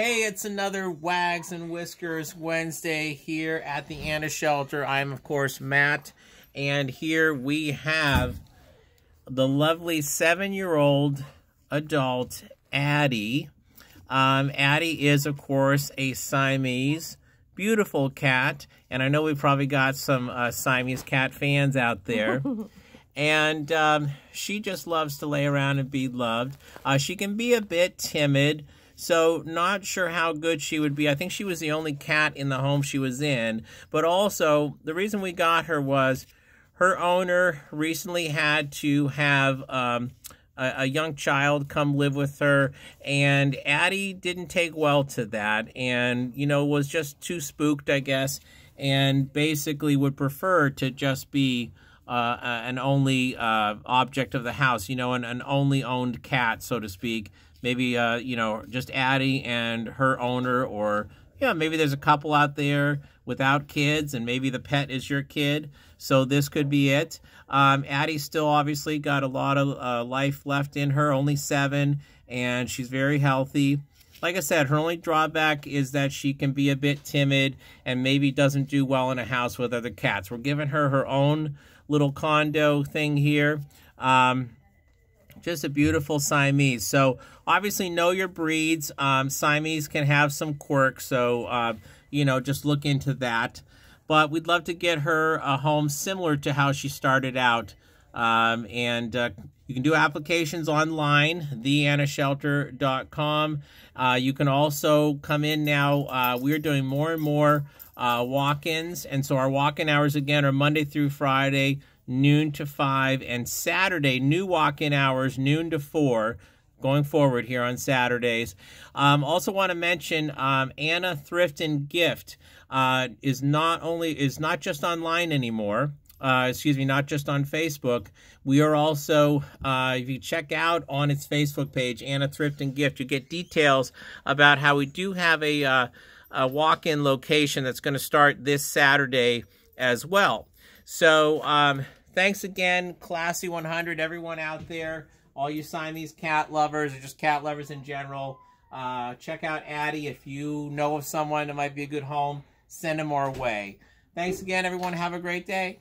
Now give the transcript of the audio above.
Hey, it's another Wags and Whiskers Wednesday here at the Anna Shelter. I'm, of course, Matt, and here we have the lovely seven-year-old adult Addie. Um, Addie is, of course, a Siamese, beautiful cat, and I know we probably got some uh, Siamese cat fans out there. and um, she just loves to lay around and be loved. Uh, she can be a bit timid, so not sure how good she would be. I think she was the only cat in the home she was in. But also, the reason we got her was her owner recently had to have um, a, a, young child come live with her, and Addie didn't take well to that, and you know was just too spooked, I guess, and basically would prefer to just be. Uh, an only uh, object of the house, you know, an, an only owned cat, so to speak, maybe uh, you know just Addie and her owner, or yeah, maybe there's a couple out there without kids, and maybe the pet is your kid. So this could be it. Um, Addie still obviously got a lot of uh, life left in her, only seven, and she's very healthy. Like I said, her only drawback is that she can be a bit timid and maybe doesn't do well in a house with other cats. We're giving her her own little condo thing here. Um, just a beautiful Siamese. So obviously know your breeds. Um, Siamese can have some quirks, so uh, you know just look into that. But we'd love to get her a home similar to how she started out. Um, and uh, you can do applications online, theannashelter.com. Uh, you can also come in now. Uh, we're doing more and more uh, walk-ins, and so our walk-in hours again are Monday through Friday, noon to 5, and Saturday, new walk in hours, noon to 4 going forward here on Saturdays. Um, also want to mention um, Anna Thrift and Gift uh, is not only is not just online anymore. Uh, excuse me, not just on Facebook. We are also, uh, if you check out on its Facebook page, Anna Thrift and Gift, you get details about how we do have a, uh, a walk-in location that's going to start this Saturday as well. So um, thanks again, Classy 100, everyone out there, all you Siamese cat lovers or just cat lovers in general. Uh, check out Addie. If you know of someone that might be a good home, send them our way. Thanks again, everyone. Have a great day.